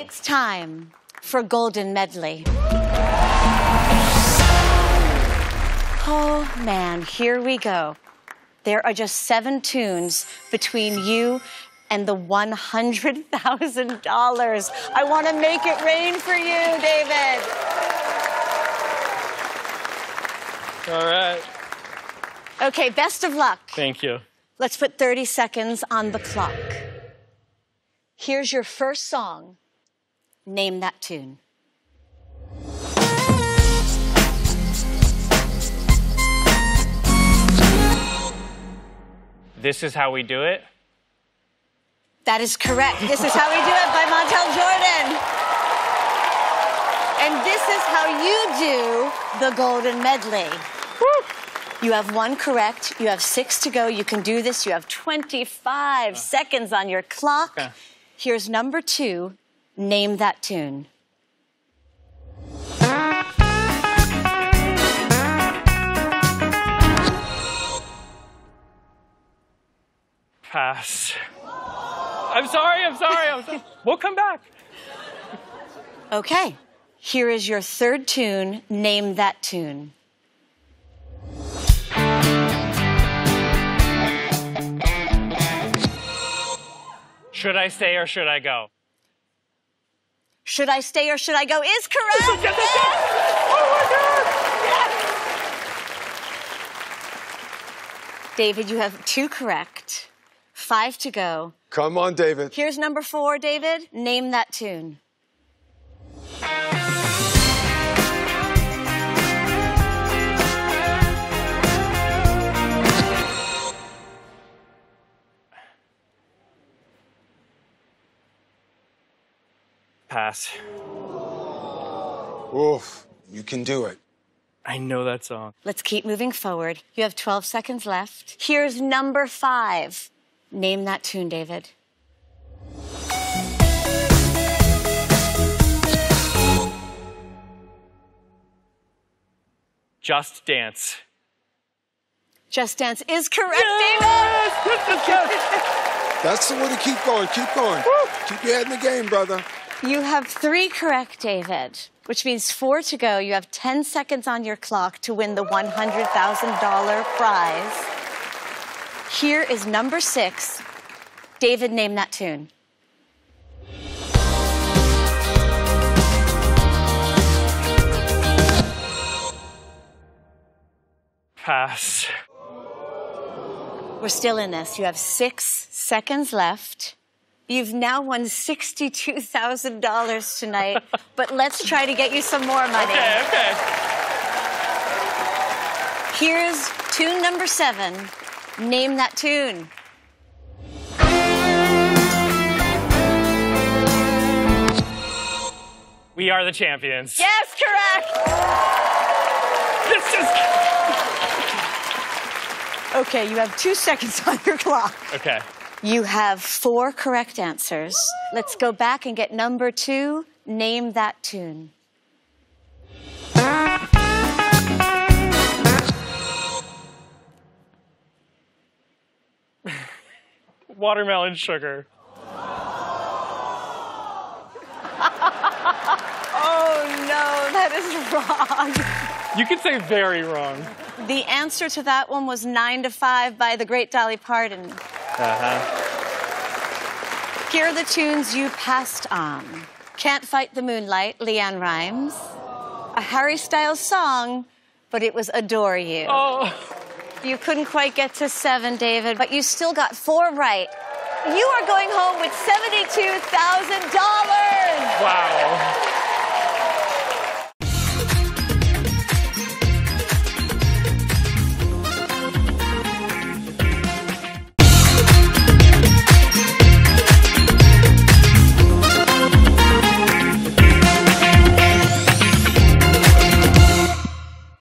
It's time for Golden Medley. Oh man, here we go. There are just seven tunes between you and the $100,000. I want to make it rain for you, David. All right. Okay, best of luck. Thank you. Let's put 30 seconds on the clock. Here's your first song. Name that tune. This is how we do it. That is correct. This is how we do it by Montel Jordan. And this is how you do the Golden Medley. You have one correct. You have six to go. You can do this. You have 25 ah. seconds on your clock. Okay. Here's number two. Name that tune. Pass. I'm sorry. I'm sorry. I'm sorry. We'll come back. Okay. Here is your third tune. Name that tune. Should I stay or should I go? Should I stay or should I go is correct. Oh David, you have two correct. Five to go. Come on, David. Here's number four, David. Name that tune. Pass. Oof, you can do it. I know that song. Let's keep moving forward. You have 12 seconds left. Here's number five. Name that tune, David. Just dance. Just Dance is correct, David! That's the way to keep going. Keep going. Keep your head in the game, brother. You have three correct, David, which means four to go. You have 10 seconds on your clock to win the $100,000 prize. Here is number six. David, name that tune. Pass. We're still in this. You have six seconds left. You've now won $62,000 tonight, but let's try to get you some more money. Okay, okay. Here's tune number seven. Name that tune. We are the champions. Yes, correct. This is. Okay, you have two seconds on your clock. Okay. You have four correct answers. Let's go back and get number two. Name that tune. Watermelon sugar. Oh no, that is wrong. You could say very wrong. The answer to that one was nine to five by the great Dolly Parton. Uh-huh. Here are the tunes you passed on. Can't Fight the Moonlight, LeAnn Rimes. A Harry Styles song, but it was Adore You. Oh. You couldn't quite get to seven, David, but you still got four right. You are going home with $72,000. Wow.